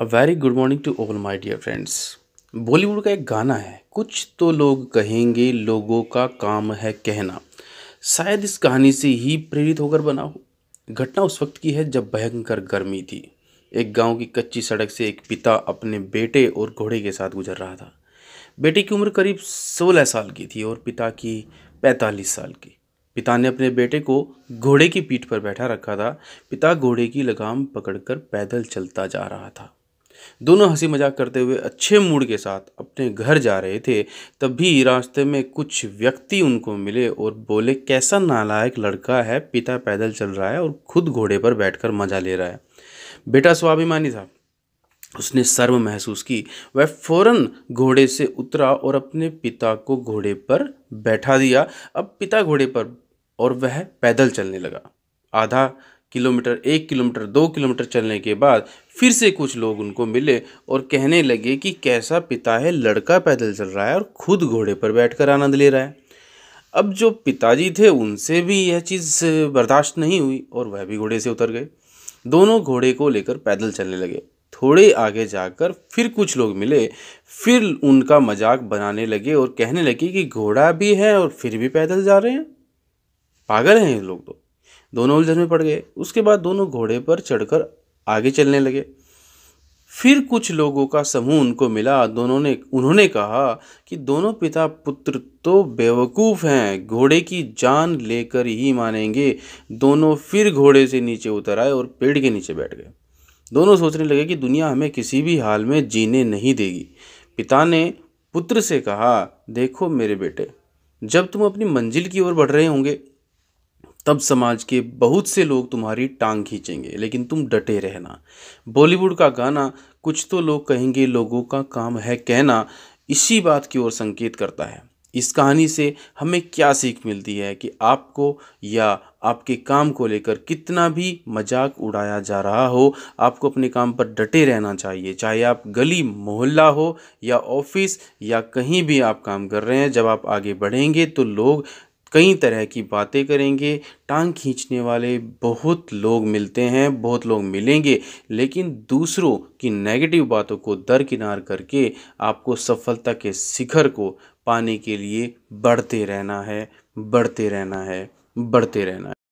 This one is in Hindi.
A very good morning to all my dear friends Bollywood का एक गाना है। कुछ तो लोग कहेंगे, लोगों का काम है कहना। शायद इस कहानी से ही प्रेरित होकर बना हो। घटना उस वक्त की है जब भयंकर गर्मी थी। एक गाँव की कच्ची सड़क से एक पिता अपने बेटे और घोड़े के साथ गुजर रहा था। बेटे की उम्र करीब सोलह साल की थी और पिता की पैंतालीस साल की। पिता ने अपने बेटे को घोड़े की पीठ पर बैठा रखा था। पिता घोड़े की लगाम पकड़कर पैदल चलता जा रहा था। दोनों हँसी मज़ाक करते हुए अच्छे मूड के साथ अपने घर जा रहे थे, तभी रास्ते में कुछ व्यक्ति उनको मिले और बोले, कैसा नालायक लड़का है, पिता पैदल चल रहा है और खुद घोड़े पर बैठकर मज़ा ले रहा है। बेटा स्वाभिमानी था। उसने शर्म महसूस की। वह फ़ौरन घोड़े से उतरा और अपने पिता को घोड़े पर बैठा दिया। अब पिता घोड़े पर और वह पैदल चलने लगा। आधा किलोमीटर, एक किलोमीटर, दो किलोमीटर चलने के बाद फिर से कुछ लोग उनको मिले और कहने लगे कि कैसा पिता है, लड़का पैदल चल रहा है और खुद घोड़े पर बैठकर आनंद ले रहा है। अब जो पिताजी थे, उनसे भी यह चीज़ बर्दाश्त नहीं हुई और वह भी घोड़े से उतर गए। दोनों घोड़े को लेकर पैदल चलने लगे। थोड़े आगे जाकर फिर कुछ लोग मिले। फिर उनका मज़ाक बनाने लगे और कहने लगे कि घोड़ा भी है और फिर भी पैदल जा रहे हैं। पागल हैं ये लोग तो। दोनों उलझन में पड़ गए। उसके बाद दोनों घोड़े पर चढ़कर आगे चलने लगे। फिर कुछ लोगों का समूह उनको मिला। दोनों ने, उन्होंने कहा कि दोनों पिता पुत्र तो बेवकूफ़ हैं, घोड़े की जान लेकर ही मानेंगे। दोनों फिर घोड़े से नीचे उतर आए और पेड़ के नीचे बैठ गए। दोनों सोचने लगे कि दुनिया हमें किसी भी हाल में जीने नहीं देगी। पिता ने पुत्र से कहा, देखो मेरे बेटे, जब तुम अपनी मंजिल की ओर बढ़ रहे होंगे तब समाज के बहुत से लोग तुम्हारी टांग खींचेंगे, लेकिन तुम डटे रहना। बॉलीवुड का गाना, कुछ तो लोग कहेंगे लोगों का काम है कहना, इसी बात की ओर संकेत करता है। इस कहानी से हमें क्या सीख मिलती है कि आपको या आपके काम को लेकर कितना भी मज़ाक उड़ाया जा रहा हो, आपको अपने काम पर डटे रहना चाहिए। चाहे आप गली मोहल्ला हो या ऑफ़िस या कहीं भी आप काम कर रहे हैं, जब आप आगे बढ़ेंगे तो लोग कई तरह की बातें करेंगे। टांग खींचने वाले बहुत लोग मिलते हैं, बहुत लोग मिलेंगे, लेकिन दूसरों की नेगेटिव बातों को दरकिनार करके आपको सफलता के शिखर को पाने के लिए बढ़ते रहना है, बढ़ते रहना है, बढ़ते रहना है।